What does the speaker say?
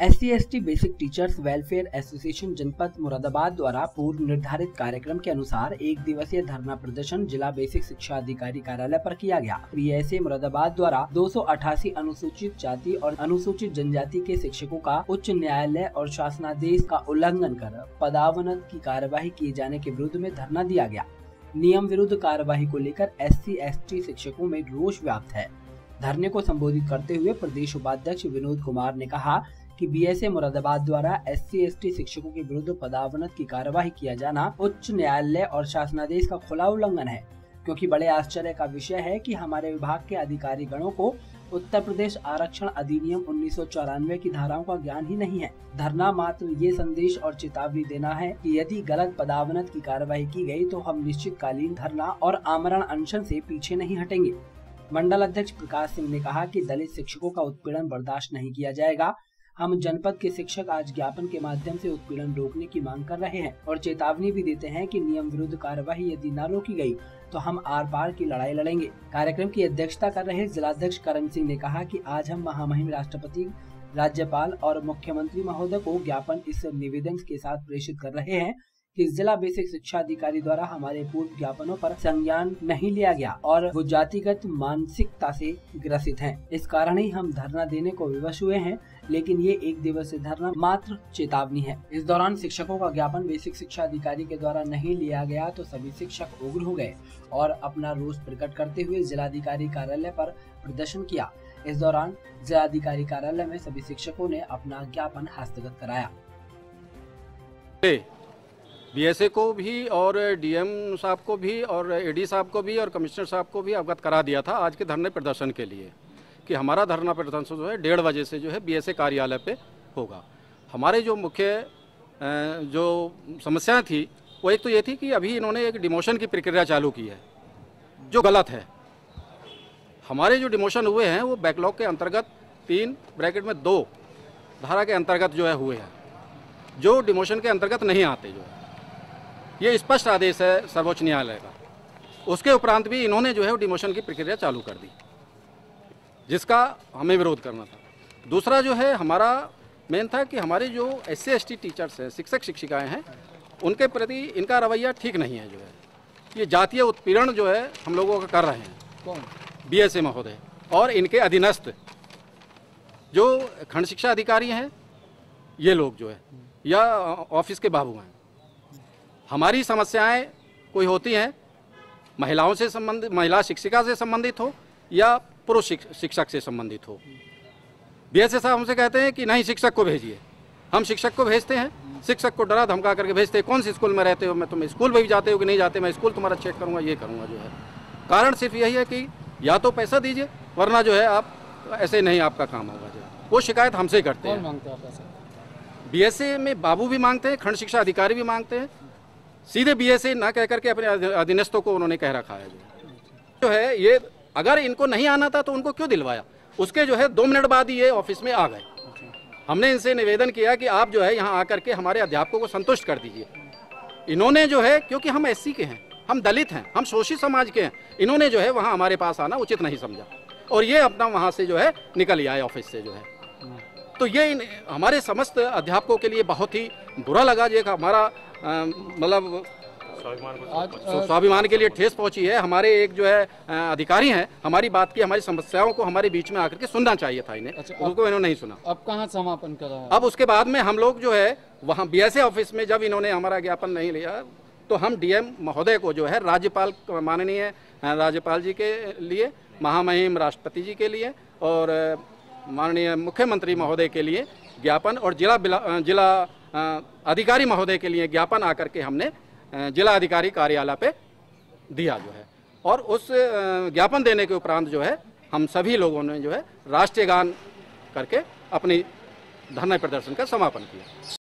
S C basic teachers welfare association जनपद मुरादाबाद द्वारा पूर्व निर्धारित कार्यक्रम के अनुसार एक दिवसीय धरना प्रदर्शन जिला बेसिक शिक्षा अधिकारी कार्यालय पर किया गया। पीएसए मुरादाबाद द्वारा दो सौ अठासी अनुसूचित जाति और अनुसूचित जनजाति के शिक्षकों का उच्च न्यायालय और शासनादेश का उल्लंघन कर पदावनत की कार्यवाही किए जाने के विरुद्ध में धरना दिया गया। नियम विरुद्ध कार्यवाही को लेकर एस सी शिक्षकों में रोष व्याप्त है। धरने को संबोधित करते हुए प्रदेश उपाध्यक्ष विनोद कुमार ने कहा कि बीएसए मुरादाबाद द्वारा एस सी शिक्षकों के विरुद्ध पदावनत की कार्यवाही किया जाना उच्च न्यायालय और शासनादेश का खुला उल्लंघन है, क्योंकि बड़े आश्चर्य का विषय है कि हमारे विभाग के अधिकारी गणों को उत्तर प्रदेश आरक्षण अधिनियम उन्नीस सौ चौरानवे की धाराओं का ज्ञान ही नहीं है। धरना मात्र ये संदेश और चेतावनी देना है कि यदि गलत पदावनत की कार्यवाही की गई तो हम निश्चित कालीन धरना और आमरण अनशन से पीछे नहीं हटेंगे। मंडल अध्यक्ष प्रकाश सिंह ने कहा कि दलित शिक्षकों का उत्पीड़न बर्दाश्त नहीं किया जाएगा। हम जनपद के शिक्षक आज ज्ञापन के माध्यम से उत्पीड़न रोकने की मांग कर रहे हैं और चेतावनी भी देते हैं कि नियम विरुद्ध कार्यवाही यदि न रोकी गई तो हम आर पार की लड़ाई लड़ेंगे। कार्यक्रम की अध्यक्षता कर रहे जिलाध्यक्ष करण सिंह ने कहा कि आज हम महामहिम राष्ट्रपति, राज्यपाल और मुख्यमंत्री महोदय को ज्ञापन इस निवेदन के साथ प्रेषित कर रहे हैं। कि जिला बेसिक शिक्षा अधिकारी द्वारा हमारे पूर्व ज्ञापनों पर संज्ञान नहीं लिया गया और वो जातिगत मानसिकता से ग्रसित हैं। इस कारण ही हम धरना देने को विवश हुए हैं, लेकिन ये एक दिवसीय धरना मात्र चेतावनी है। इस दौरान शिक्षकों का ज्ञापन बेसिक शिक्षा अधिकारी के द्वारा नहीं लिया गया तो सभी शिक्षक उग्र हो गए और अपना रोष प्रकट करते हुए जिलाधिकारी कार्यालय पर प्रदर्शन किया। इस दौरान जिलाधिकारी कार्यालय में सभी शिक्षकों ने अपना ज्ञापन हस्तगत कराया। बीएसए को भी और डीएम साहब को भी और एडी साहब को भी और कमिश्नर साहब को भी अवगत करा दिया था आज के धरने प्रदर्शन के लिए कि हमारा धरना प्रदर्शन जो है डेढ़ बजे से जो है बीएसए कार्यालय पे होगा। हमारे जो मुख्य जो समस्याएँ थी, वो एक तो ये थी कि अभी इन्होंने एक डिमोशन की प्रक्रिया चालू की है, जो गलत है। हमारे जो डिमोशन हुए हैं, वो बैकलॉग के अंतर्गत तीन, ब्रैकेट में दो धारा के अंतर्गत जो है हुए हैं, जो डिमोशन के अंतर्गत नहीं आते जो है। ये स्पष्ट आदेश है सर्वोच्च न्यायालय का। उसके उपरांत भी इन्होंने जो है वो डिमोशन की प्रक्रिया चालू कर दी जिसका हमें विरोध करना था। दूसरा जो है हमारा मेन था कि हमारे जो एस सी टीचर्स हैं शिक्षक शिक्षिकाएँ हैं उनके प्रति इनका रवैया ठीक नहीं है जो है। ये जातीय उत्पीड़न जो है हम लोगों का कर रहे हैं। कौन? बी एस महोदय और इनके अधीनस्थ जो खंड शिक्षा अधिकारी हैं ये लोग जो है या ऑफ़िस के बाबू हैं। हमारी समस्याएँ कोई होती हैं महिलाओं से संबंधित महिला शिक्षिका से संबंधित हो या पुरुष शिक्षक से संबंधित हो। बी एस साहब हमसे कहते हैं कि नहीं शिक्षक को भेजिए। हम शिक्षक को भेजते हैं शिक्षक को डरा धमका करके भेजते हैं कौन से स्कूल में रहते हो मैं तुम स्कूल में भी जाते हो कि नहीं जाते मैं स्कूल तुम्हारा चेक करूँगा ये करूँगा जो है। कारण सिर्फ़ यही है कि या तो पैसा दीजिए वरना जो है आप ऐसे नहीं आपका काम होगा जो वो शिकायत हमसे करते हैं। बी एस में बाबू भी मांगते हैं खंड शिक्षा अधिकारी भी मांगते हैं सीधे बी एस ना कह करके अपने अधीनस्थों को उन्होंने कह रखा है जो। है, ये अगर इनको नहीं आना था तो उनको क्यों दिलवाया? उसके जो है, दो मिनट बाद ही ये ऑफ़िस में आ गए। हमने इनसे निवेदन किया कि आप जो है, यहाँ आकर के हमारे अध्यापकों को संतुष्ट कर दीजिए। इन्होंने जो है, क्योंकि हम एस के हैं, हम दलित हैं, हम शोषित समाज के हैं, इन्होंने जो है, वहाँ हमारे पास आना उचित नहीं समझा। और ये अपना वहाँ से जो है, निकल आए ऑफ़िस से जो है। तो ये हमारे समस्त अध्यापकों के लिए बहुत ही बुरा लगा जो हमारा मतलब स्वाभिमान के लिए ठेस पहुँची है। हमारे एक जो है अधिकारी हैं। हमारी बात की हमारी समस्याओं को हमारे बीच में आकर के सुनना चाहिए था इन्हें। अच्छा, उनको इन्होंने नहीं सुना। अब कहाँ समापन करा अब उसके बाद में हम लोग जो है वहाँ बीएसए ऑफ़िस में जब इन्होंने हमारा ज्ञापन नहीं लिया तो हम डीएम महोदय को जो है राज्यपाल माननीय राज्यपाल जी के लिए महामहिम राष्ट्रपति जी के लिए और माननीय मुख्यमंत्री महोदय के लिए ज्ञापन और जिला जिला अधिकारी महोदय के लिए ज्ञापन आकर के हमने जिला अधिकारी कार्यालय पे दिया जो है। और उस ज्ञापन देने के उपरांत जो है, हम सभी लोगों ने जो है राष्ट्रीय गान करके अपनी धरना प्रदर्शन का समापन किया।